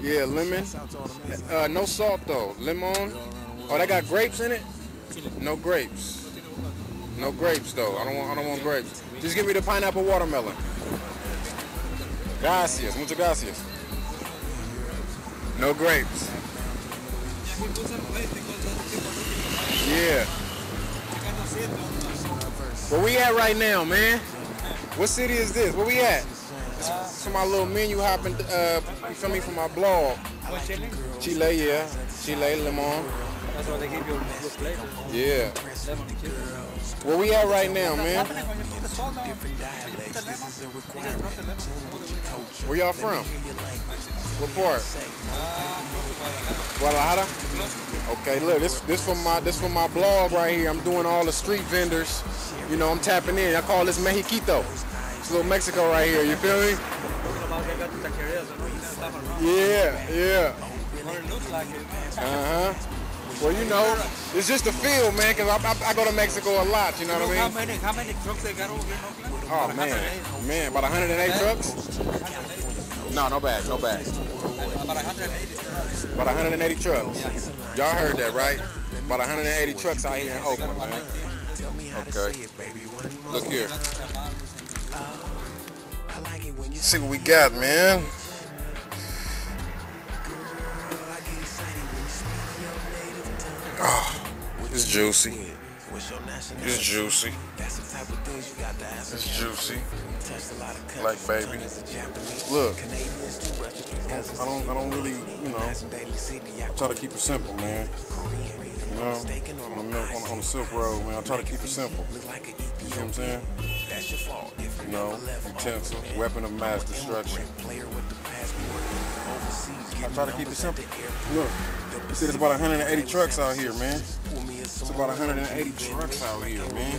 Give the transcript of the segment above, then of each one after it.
Yeah, lemon. Uh, no salt though. Lemon. Oh, that got grapes in it? No grapes. No grapes though. I don't want. I don't want grapes. Just give me the pineapple watermelon. Gracias. Muchas gracias. No grapes. Yeah. Where we at right now, man? What city is this? Where we at? For my little menu hopping, uh, you feel me, for my blog. Chile, yeah. Chile, lemon. That's they give you flavor. Yeah. Where we at right now, man? Where y'all from? What part? Guadalajara? Okay, look, this this from my this from my blog right here. I'm doing all the street vendors. You know, I'm tapping in. I call this Mexiquito. It's little Mexico right here. You feel me? Talking about they got the taquerias, you know, you got stuff around. Yeah, yeah. Well, it looks like it. Uh huh. Well, you know, it's just a feel, man, because I, I, I go to Mexico a lot. You know what I how mean? many, how many trucks they got over here? No? Oh man, man, about 108 trucks? No, no bag, no bag. About 180 trucks. About 180 trucks. Y'all heard that, right? About 180 trucks out here in Oakland, man. Okay. Look here. See what we got, man. Oh, it's juicy. It's juicy. It's juicy. Like baby. Look. I don't I don't really, you know, I try to keep it simple, man. You know, on the, on, on the Silk Road, man, I try to keep it simple. You know what I'm saying? Utensil, weapon of mass destruction. I try to keep it simple. Look, see, there's about 180 trucks out here, man. It's about 180 trucks out here, man.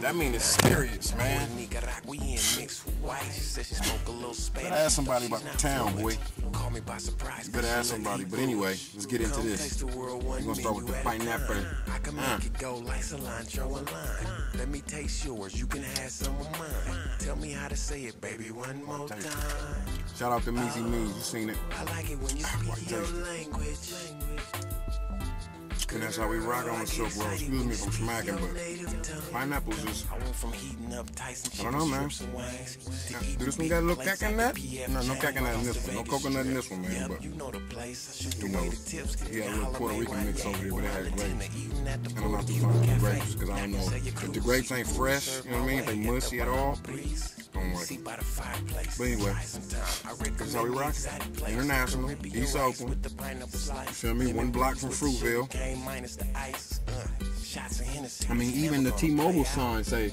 That mean it's serious, man. Better ask somebody about the town, boy. Call me by You better ask somebody. But anyway, let's get into this. We're gonna start with the pineapple. Uh. go like cilantro and lime. Let me taste yours, you can have some of mine. Tell me how to say it, baby, one more time. Shout out to Meezy Me, you seen it. I like it when you speak your language. And that's how we rock on the Silk Road. Excuse me if I'm smacking, but pineapples is. I went from heating up Tyson I don't know, man. chicken strips and wings to Now, Do this one got a little cack in that? No, no cack in that in this one. No coconut in this one, man. But you know the place. I shoot you the know, way the tips. he got a little Puerto Rican mix over here, but it Latina grapes. eating at the And I'm not too Puerto fond of grapes because I don't know if the grapes ain't fresh. You know what I mean? If they mushy at all, don't like by the fireplace. But anyway, Buy some. I That's how we rock. International, East Oakland. with the pineapple slice. You feel me? One block from Fruitvale. Cane minus the ice. Uh, shots of Hennessy. I mean, even the T-Mobile sign say,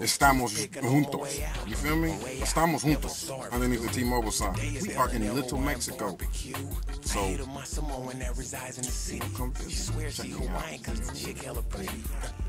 estamos juntos. You feel me? Estamos juntos. Underneath the T-Mobile sign. We are in Little Mexico. So, Hate of my Samoan that resides in the city. come visit. Check me out.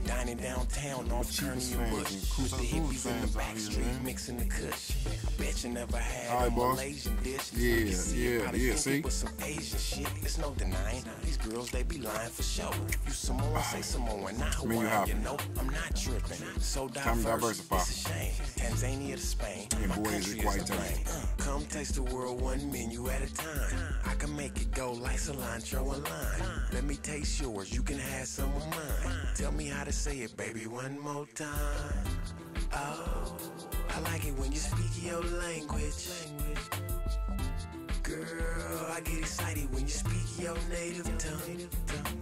Hawaiian cause the chick hella pretty. Dining downtown off Kearny and Bush. With the hippies in the back street mixing the kush. Bet you never had All right, a boss. Malaysian dish. Yeah, yeah, yeah, see? it was some Asian shit. It's no denying. These girls, they be lying for sure. You Samoan, say Samoan, not Hawaiian. You know, I'm not tripping. So Time diverse. It's a shame. Tanzania to Spain. And boy, is it quite brain. Uh, Come taste the world one menu at a time. I can make it go like cilantro and lime. Let me taste yours, you can have some of mine. Tell me how to say it, baby, one more time. Oh, I like it when you speak your language. Girl, I get excited when you speak your native tongue.